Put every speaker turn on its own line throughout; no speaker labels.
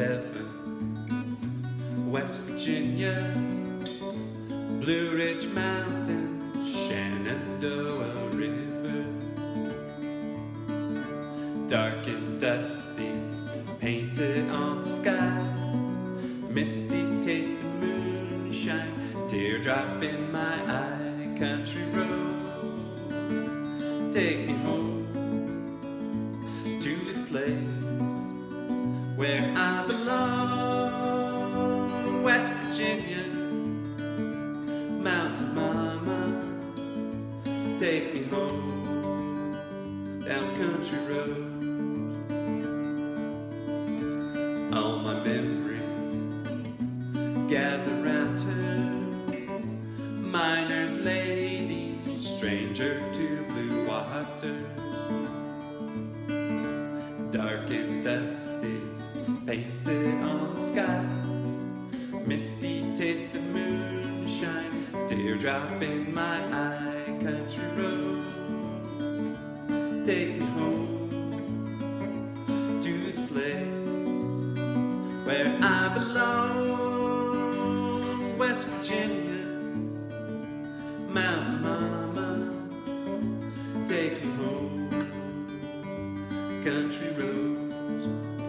almost. West Virginia, Blue Ridge Mountain, Shenandoah River. Dark and dusty, painted on the sky. Misty taste of moonshine, teardrop in my eye. Country road, take me home to the place where I belong. West Virginia, Mountain Mama, take me home down country road. All my memories gather round her. Miner's lady, stranger to blue water. Dark and dusty, painted on the sky. Misty taste of moonshine, teardrop in my eye. Country road, take me home to the place where I belong. West Virginia, Mountain Mama, take me home. Country roads.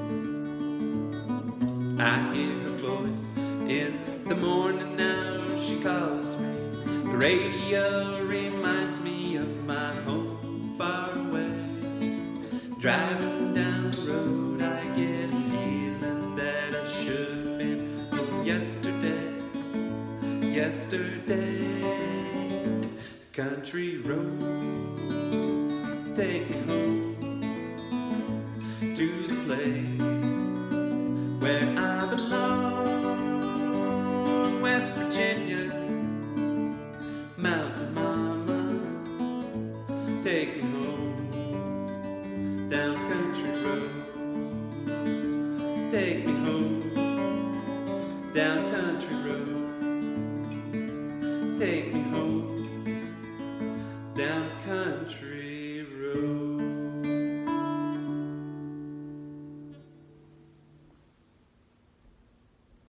I hear a voice in the morning now. She calls me. The radio reminds me of my home far away. Driving down the road, I get a feeling that I should have been home yesterday. Yesterday, country roads take me home to the place take me home down country road. Take me home down country road. Take me home.